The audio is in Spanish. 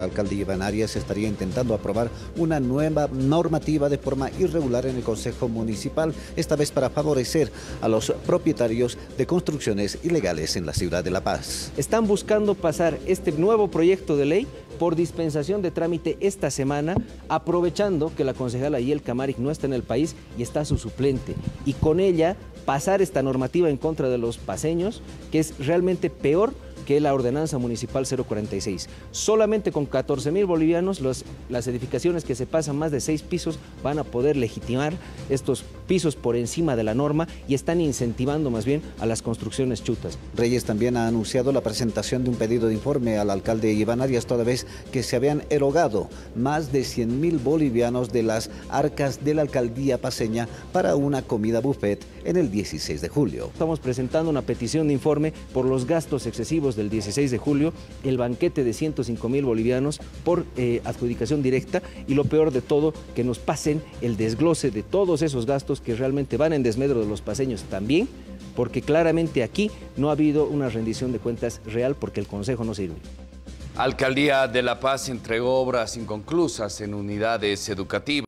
La alcaldía Iván Arias estaría intentando aprobar una nueva normativa de forma irregular en el Consejo Municipal, esta vez para favorecer a los propietarios de construcciones ilegales en la ciudad de La Paz. Están buscando pasar este nuevo proyecto de ley por dispensación de trámite esta semana, aprovechando que la concejala Yel Camaric no está en el país y está su suplente, y con ella pasar esta normativa en contra de los paseños, que es realmente peor que la ordenanza municipal 046. Solamente con 14 mil bolivianos las edificaciones que se pasan más de seis pisos van a poder legitimar estos pisos por encima de la norma y están incentivando más bien a las construcciones chutas. Reyes también ha anunciado la presentación de un pedido de informe al alcalde Iván Arias toda vez que se habían erogado más de 100 mil bolivianos de las arcas de la alcaldía paseña para una comida buffet en el 16 de julio. Estamos presentando una petición de informe por los gastos excesivos del 16 de julio, el banquete de 105 mil bolivianos por eh, adjudicación directa y lo peor de todo, que nos pasen el desglose de todos esos gastos que realmente van en desmedro de los paseños también, porque claramente aquí no ha habido una rendición de cuentas real porque el Consejo no sirve. Alcaldía de La Paz entregó obras inconclusas en unidades educativas.